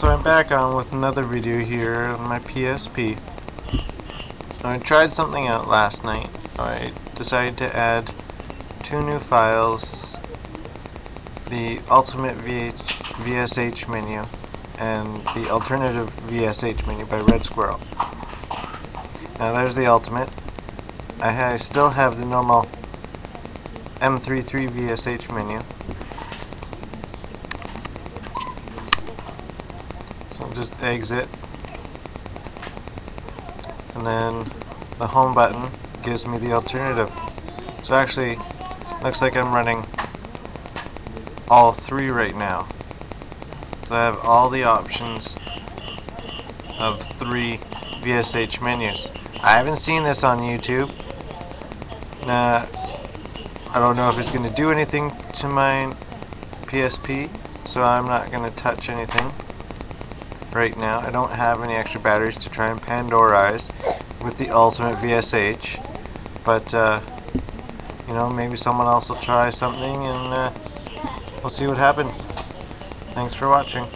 So I'm back on with another video here on my PSP. I tried something out last night. I decided to add two new files, the Ultimate VH VSH menu and the Alternative VSH menu by Red Squirrel. Now there's the Ultimate. I, ha I still have the normal M33 VSH menu. So just exit. And then the home button gives me the alternative. So actually, looks like I'm running all three right now. So I have all the options of three VSH menus. I haven't seen this on YouTube. Nah, I don't know if it's going to do anything to my PSP, so I'm not going to touch anything right now. I don't have any extra batteries to try and Pandorize with the Ultimate VSH, but uh, you know, maybe someone else will try something and uh, we'll see what happens. Thanks for watching.